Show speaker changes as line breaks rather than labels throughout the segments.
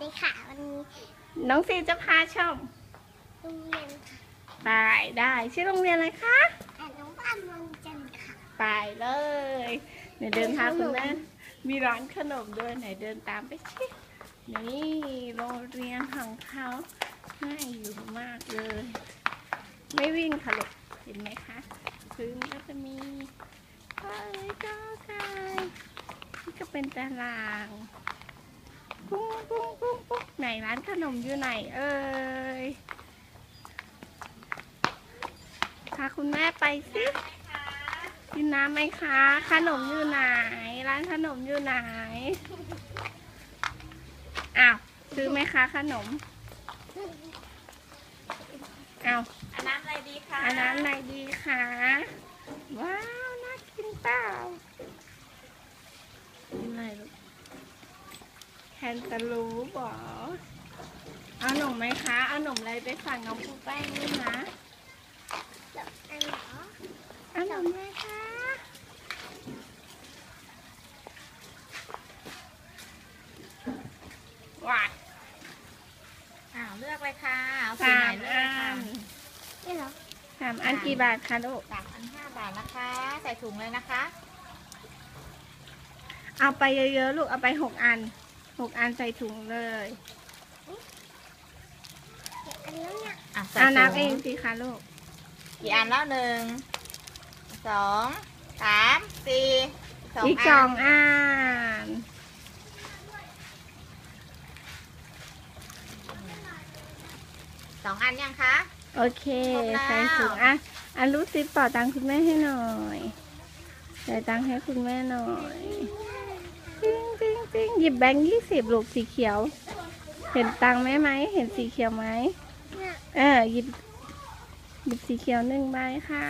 ดีค่ะวันนี้
น้องซีจะพาชม
โรงเรียนค่ะ
ไปได้ชื่อโรงเรียนอะไรคะ
อนุบาลเมืองจันทร์ค่ะ
ไปเลยเดี๋ยวเดินพาคุณแม่มีร้านขนมด้วยไหนเดินตามไปสินี่โรงเรียนของเขาน่าอยู่มากเลย ไม่วิ่งค่ะลูกเห็นไหมคะพื้นก็จะมีป้ายก็ไก่นี่ก็เป็นตารางปุ้งปุ้งปุ้งปุ้งไห นร้านขนมอยู่ไหนเอ่ยพาคุณแม่ไปสิกินน้ำไหมคะ ขนมอยู่ไหน ร้านขนมอยู่ไหน อ้าว ซื้อไหมคะขนม อ้าว
อันน้ำอะไรดีคะ
อันนั้นอะไรดีคะ ว้าว น่ากินเปล่ากินอะไรลูก แคนตาลูปเหรอเอาหนมไหมคะ เอาหนมอะไรไปฝากน้องปูแป้งด้วยนะ
แล้วอันเหรอ
เอาหนมไหมคะว้าย
อ้าวเลือกเลยค่ะเอาสี
สา
ไหน
ม
เลือก
อั
ค่ะ
น
นี่เหรอ
สามอันกี่บาทคะลูก
สามอันห้าบาทนะคะ ใส่ถุงเลยนะคะ
เอาไปเยอะๆลูก เอาไปหกอัน หกอันใส่ถุงเลย
อันแล้วเนี่ย
อะใส่
เอา
ถุ
นับเองสิคะลูก
กี่อันแล้วหนึ่งสองสามสี่สอง
อีกส
อั
อนงอัน
สองอันยังคะ
โอเค
ครบแล้ว
ใส่ถุงอะอันรู้ซิปเป่าตังค์คุณแม่ให้หน่อยใส่ตังค์ให้คุณแม่หน่อยปิ้ งปิ้งปิ้งหยิบแบงค์ยี่สิบลูกสีเขียว เห็นตังค์ไหมไหม เห็นสีเขียวไหม
เนี่ย
เออหยิบหยิบสีเขียวหนึ่งใบค่ะ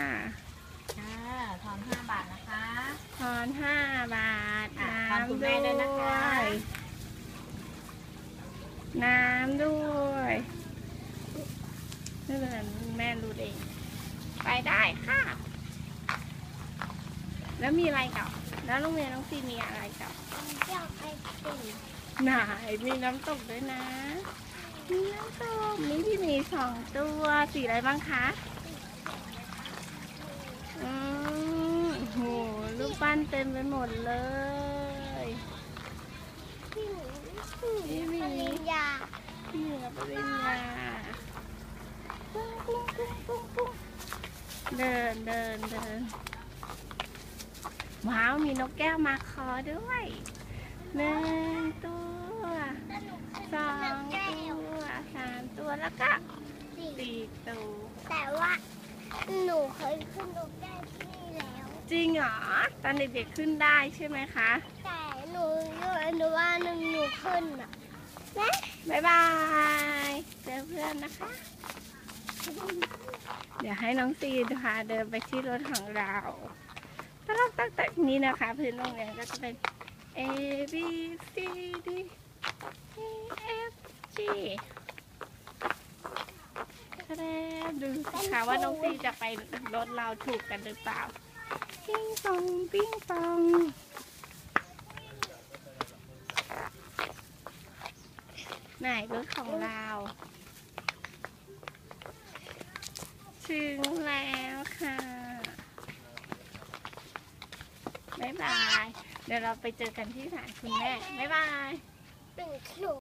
ค่ะทอนห้าบาทนะคะ
ทอนห้าบาท
อะ
น้ำ
ทอนคุณ
ด้
แม่
ว
ด้วยนะคะ
ยน้ำด้วยนี่เป็นแม่รู้เอง ไปได้ค่ะ แล้วมีอะไรกับ แล้วโรงเรียนน้องซีมีอะไรกับ
อยากไอติม
ไหนมีน้ำตกด้วยนะ มีน้ำตกมีที่มีสองตัวสีอะไรบ้างคะอืมโหลูกปั้นเต็มไปหมดเลย
ที่หนู
นี่มี
ปริญญา
ที่มีกับปริญญาปุ้งปุ้งปุ้งปุ้งปุ้งเดินเดินเดิน ว้าวมีนกแก้วมาคอด้วยหนึ่งตัวสองตัวสามตัวแล้วก็
สี่
สี่ตัว
แต่ว่าหนูเคยขึ้นนกได้ที่นี่แล้ว
จริงเหรอ ตอนเด็กๆขึ้นได้ใช่ไหมคะ
แต่หนูอยู่อนุบาลหนึ่งหนูขึ้นอะนะ
บ๊ายบายเจอเพื่อนนะคะ เดี๋ยวให้น้องซีพาเดินไปที่รถของเรา ตั้งตั้งแต่นี้นะคะ พื้นโรงเรียนก็จะเป็น A B C D E F G คะแนนดูสิคะว่าน้องซีจะไปรถเราถูกกันหรือเปล่า ปิ้งปองปิ้งปองไหนรถของเรา ถึงแล้วค่ะ บายบาย เดี๋ยวเราไปเจอกันที่ศาลคุณแม่บายบาย